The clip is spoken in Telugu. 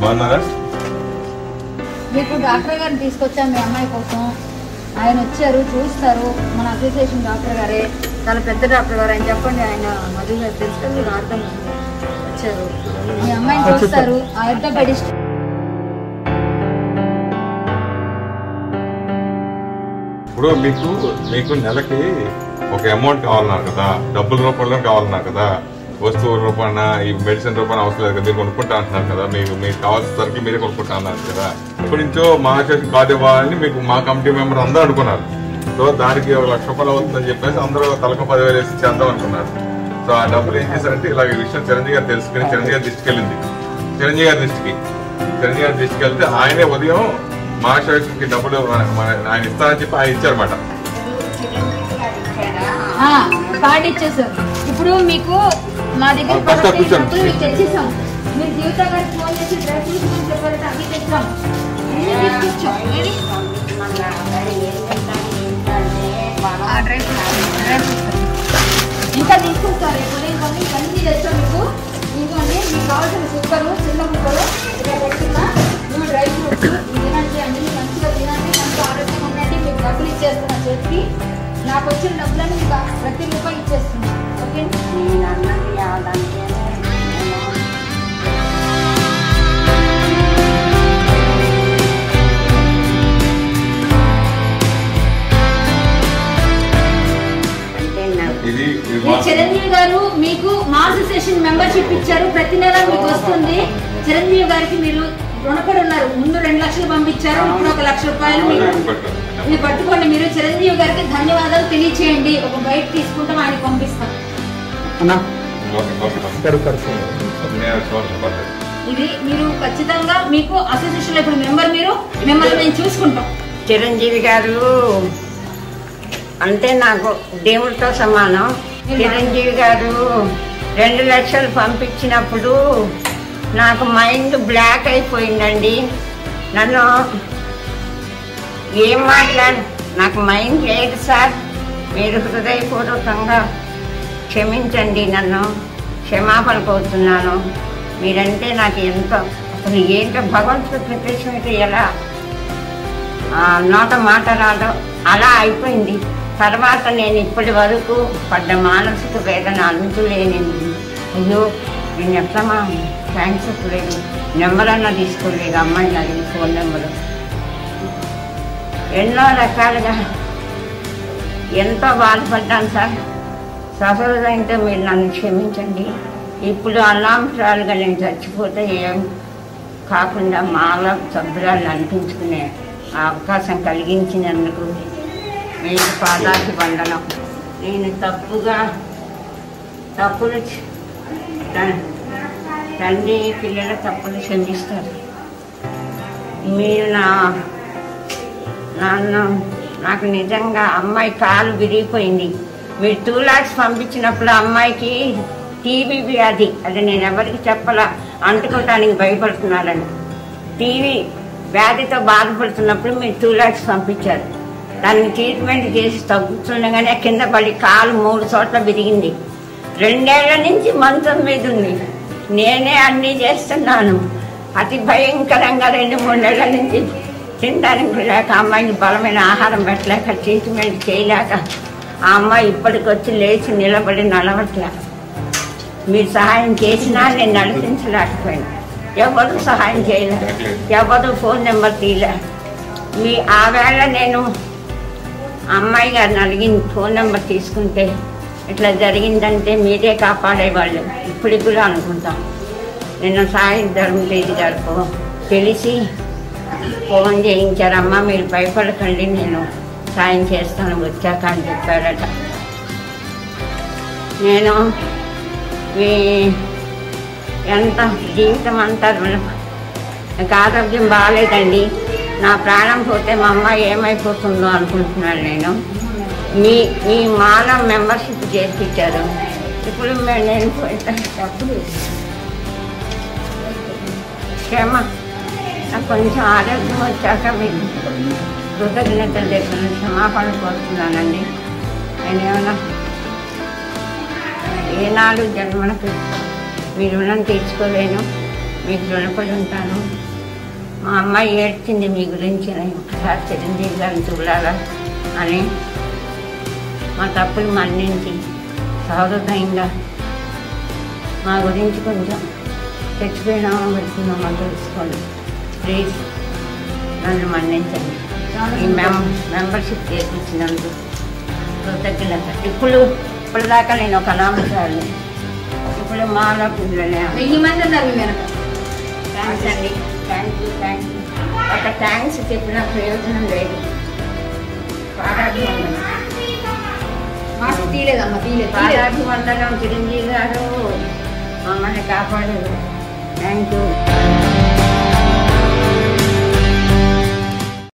బాగున్నారా? మీకు డాక్టర్ గారిని తీసుకొచ్చాం మీ అమ్మాయి కోసం. ఆయన వచ్చారు చూస్తారు. మన అసోసియేషన్ డాక్టర్ గారే. చాలా పెద్ద డాక్టర్ గారు. ఆయన చెప్పండి ఆయన మధు గారు తెలుసు అర్థం వచ్చారు. మీ అమ్మాయిని చూస్తారు. ఆర్థోపెడిస్ట్ ఇప్పుడు మీకు మీకు నెలకి ఒక అమౌంట్ కావాలన్నారు కదా. డబ్బుల రూపంలో కావాలన్నారు కదా. వస్తువుల రూపాన ఈ మెడిసిన్ రూపాన అవసరం లేదు కదా మీరు కొనుక్కుంటా అంటున్నారు కదా మీకు మీకు కావాల్సిన సరికి మీరే కొనుక్కుంటా అన్నారు కదా. ఇప్పటి నుంచో మా అసోసియేషన్ కార్డు ఇవ్వాలని మీకు మా కమిటీ మెంబర్ అందరూ అనుకున్నారు. సో దానికి ఒక లక్ష రూపాయలు అవుతుందని చెప్పేసి అందరూ తలకు పదివేలు వేసి చేద్దాం అనుకున్నారు. సో ఆ డబ్బులు ఏం చేశారంటే ఇలా ఈ విషయం చిరంజీవి గారు తెలుసుకుని చిరంజీవి గారి దృష్టికి వెళ్ళింది చిరంజీవి గారి దృష్టికి. చిరంజీవి గారి దృష్టికి వెళ్తే ఆయనే ఉదయం మా అసోసియేషన్కి డబ్బులు ఆయన ఇస్తారని చెప్పి ఆయన ఇచ్చారన్నమాట. ఆ, కార్డు ఇచ్చేసారు. ఇప్పుడు మీకు మా దగ్గర మీకు తెచ్చేసాం మీరు జీవిత గారికి ఫోన్ చేసి డ్రెస్ తీసుకొని చెప్పారంటే అవి తెచ్చాం. ఇంకా తీసుకుంటారు ఇప్పుడు ఇవన్నీ ఇవన్నీ తెచ్చాం మీకు. ఇంకోండి మీకు కావాల్సిన ఇది చిరంజీవి గారు మీకు మా అసోసియేషన్ మెంబర్షిప్ ఇచ్చారు. ప్రతి నెల మీకు వస్తుంది. చిరంజీవి గారికి మీరు రుణపడి ఉన్నారు. ముందు రెండు లక్షలు పంపించారు. ఇప్పుడు ఒక లక్ష రూపాయలు ఇది పట్టుకోండి. మీరు చిరంజీవి గారికి ధన్యవాదాలు తెలియచేయండి. ఒక బయట తీసుకుంటాం ఆయన పంపిస్తాం. ఇది మీరు ఖచ్చితంగా మీకు అసోసియేషన్ ఇప్పుడు మెంబర్ మీరు. మిమ్మల్ని మేము చూసుకుంటాం. చిరంజీవి గారు అంటే నాకు దేవుడితో సమానం. చిరంజీవి గారు రెండు లక్షలు పంపించినప్పుడు నాకు మైండ్ బ్లాక్ అయిపోయిందండి. నన్ను ఏం మాట్లాడు నాకు మైండ్ లేదు సార్. మీరు హృదయపూర్వకంగా క్షమించండి నన్ను. క్షమాపణ కోరుతున్నాను. మీరంటే నాకు ఎంతో అసలు ఏంటో భగవంతుడు ప్రత్యక్షమైతే ఎలా ఆ, నోట మాట రాదో అలా అయిపోయింది. తర్వాత నేను ఇప్పటి వరకు పడ్డ మానసిక వేదన అంతులేనిది అయ్యో నేను ఎట్లా థ్యాంక్స్ చెప్పలేదు. నెంబర్ అన్నా తీసుకోలేదు అమ్మాయి నాది ఫోన్ నెంబరు. ఎన్నో రకాలుగా ఎంతో బాధపడ్డాను సార్. సఫలదైతే మీరు నన్ను క్షమించండి. ఇప్పుడు అనాంశాలుగా నేను చచ్చిపోతే ఏం కాకుండా మాల సభ్యురాలు అనిపించుకునే ఆ అవకాశం కలిగించినందుకు నేను పాదాకి వందనం. నేను తప్పుగా తప్పులు తండ్రి పిల్లల తప్పులు క్షమిస్తారు మీరు నా నాన్న నాకు నిజంగా అమ్మాయి కాలు విరిగిపోయింది. మీరు టూ పంపించినప్పుడు అమ్మాయికి టీవీ వ్యాధి. అది నేను ఎవరికి చెప్పలా అంటుకోవటానికి భయపడుతున్నారని. టీవీ వ్యాధితో బాధపడుతున్నప్పుడు మీరు టూ ల్యాక్స్ పంపించారు. దానికి ట్రీట్మెంట్ చేసి తగ్గుతుండగానే కింద పడి కాలు మూడు చోట్ల విరిగింది. రెండేళ్ళ నుంచి మంచం మీద ఉంది. నేనే అన్నీ చేస్తున్నాను. అతి భయంకరంగా రెండు మూడు నెలల నుంచి తినడానికి లేక అమ్మాయిని బలమైన ఆహారం పెట్టలేక ట్రీట్మెంట్ చేయలేక ఆ అమ్మాయి ఇప్పటికొచ్చి లేచి నిలబడి నడవట్లే మీరు సహాయం చేసినా నేను నడిపించలేకపోయాను. ఎవరు సహాయం చేయలేదు. ఎవరు ఫోన్ నెంబర్ తీయలే మీ ఆ వేళ నేను అమ్మాయి గారిని అడిగింది ఫోన్ నెంబర్ తీసుకుంటే ఇట్లా జరిగిందంటే మీరే కాపాడేవాళ్ళు. ఇప్పటికి కూడా అనుకుంటాం. నిన్న సాయి ధర్మతేజ్ గారికి తెలిసి ఫోన్ చేయించారమ్మా మీరు భయపడకండి నేను సాయం చేస్తాను వచ్చాక అని చెప్పారట. నేను మీ ఎంత జీవితం అంతా నాకు ఆరోగ్యం బాగాలేదండి. నా ప్రాణం పోతే మా అమ్మ ఏమైపోతుందో అనుకుంటున్నాను నేను. మీ మీ మాల మెంబర్షిప్ చేర్పించారు ఇప్పుడు నేను తప్పుడు క్షమ. నాకు కొంచెం ఆరోగ్యం వచ్చాక మీకు కృతజ్ఞతలు చెప్పిన క్షమాపణ కోరుతున్నానండి. నేనేమన్నా ఏనాడు జన్మలకు మీ రుణం తీర్చుకోలేను. మీకు రుణపడి ఉంటాను. మా అమ్మాయి ఏడ్చింది మీ గురించి ఒకసారి చిరంజీవి గారిని చూడాలా అని. మా తప్పులు మన్నించి సహృదయంగా మా గురించి కొంచెం చచ్చిపోయినామో పెడుతున్నామో తెలుసుకోండి. ప్లీజ్ నన్ను మన్నించండి. ఈ మెం మెంబర్షిప్ చేపించినందుకు కృతజ్ఞత. ఇప్పుడు ఇప్పుడు దాకా నేను ఒక అనామచారిని. ఇప్పుడు మాలో పిల్లలే వెయ్యి మంది ఉన్నారు మీ థ్యాంక్స్ అండి. థ్యాంక్ యూ థ్యాంక్ యూ ఒక థ్యాంక్స్ చెప్పిన ప్రయోజనం లేదు. పాదాభివందనం మాస్క్ తీయలేదమ్మా తీయలేదు తీయలేదు. పాదాభివందనం చిరంజీవి గారు మమ్మల్ని కాపాడారు. Thank you